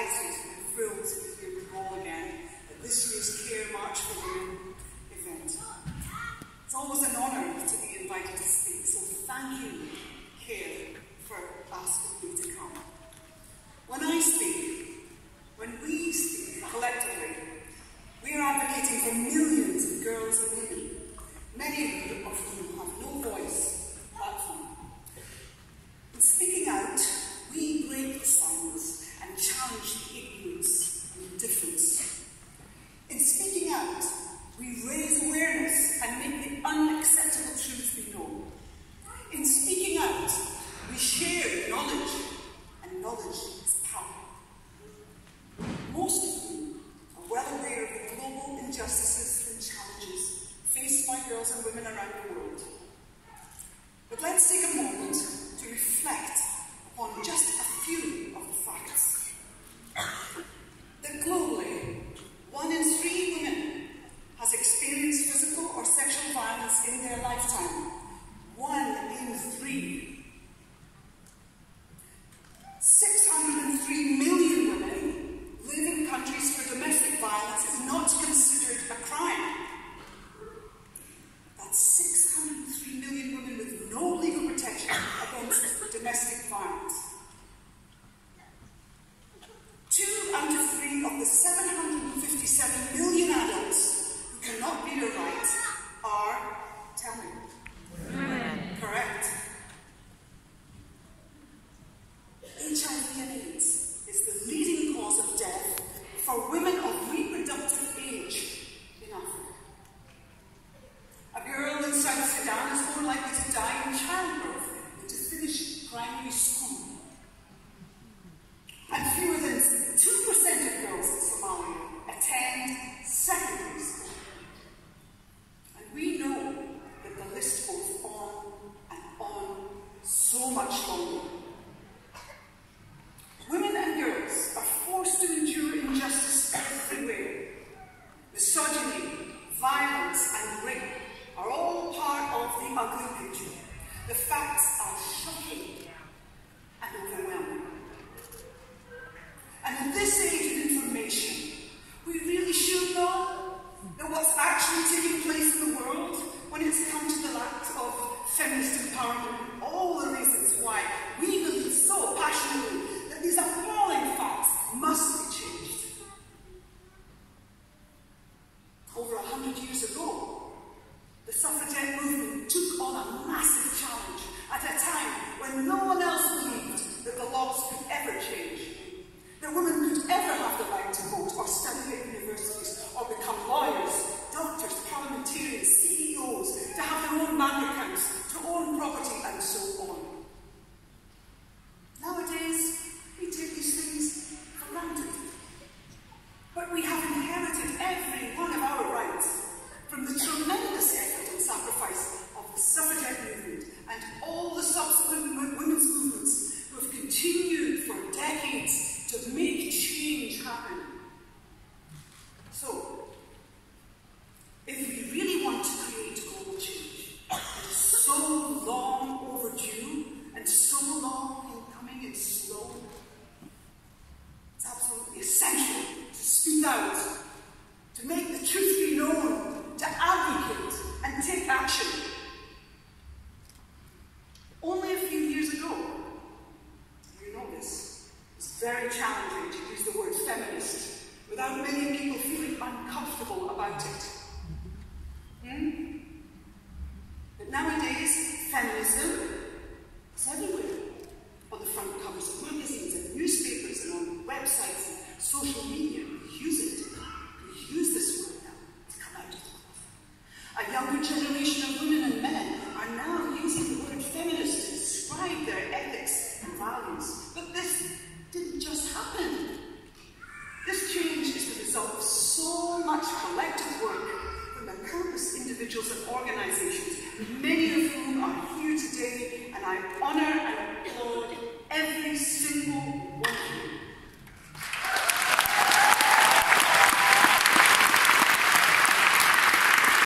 delighted and thrilled to be here with you all again at this year's Care March for Women event. It's always an honour to be invited to speak, so thank you, Care, for asking me to come. When I speak, when we speak collectively, we are advocating for millions of girls and women, many of whom have no voice, platform. In speaking out, we break the silence and challenge the ignorance and indifference. In speaking out, we raise awareness and make the unacceptable truth be known. In speaking out, we share knowledge, and knowledge is power. Most of you are well aware of the global injustices and challenges faced and women around the world. But let's take a moment to reflect upon just a few of the facts. That globally, one in three women has experienced physical or sexual violence in their lifetime. One in three. 603 million women live in countries where domestic violence is not considered a crime. That's 603 million women with no legal protection against domestic violence. Two out of three of the 757 million adults who cannot read or write are, tell me, Women. correct. HIV and AIDS is the leading cause of death for women of reproductive age in Africa. A girl in South Sudan is more likely to die in childbirth than to finish primary school. And fewer than 2% of girls in Somalia attend secondary school. And we know that the list goes on and on much longer. Women and girls are forced to endure injustice everywhere. Misogyny, violence, and rape are all part of the ugly picture. The facts are shocking and overwhelming. And in this age of information, we really should know that what's actually taking place in the world when it's come to the lack of feminist empowerment and all the reasons why we believe so passionately that these appalling facts must be changed. Over a hundred years ago, the suffragette movement took on a massive challenge at a time when no one else believed that the laws could ever change. That women could ever have the right to vote or study at universities or become lawyers, doctors, parliamentarians, CEOs, to have their own bank accounts, to own property, and so on. Nowadays, we take these things for granted. But we have inherited every one of our rights from the tremendous effort and sacrifice of the suffragette movement and all the subsequent wo- women's movements who have continued for decades to make change happen. So, if we really want to create global change, it is so long overdue and so long in coming and slow. It's absolutely essential to speak out, to make the truth be known, to advocate and take action. Only a few years ago, you know this, it's very challenging to use the word feminist without many people feeling uncomfortable about it. Hmm? But nowadays, feminism is everywhere. On the front covers of magazines and newspapers and on websites and social media. Use it. Use this word now. It's come out of the closet. A younger generation of women and men are now using the word feminist to describe their ethics and values. But this didn't just happen. This change is the result of so much collective work from the countless individuals and organizations, many of whom are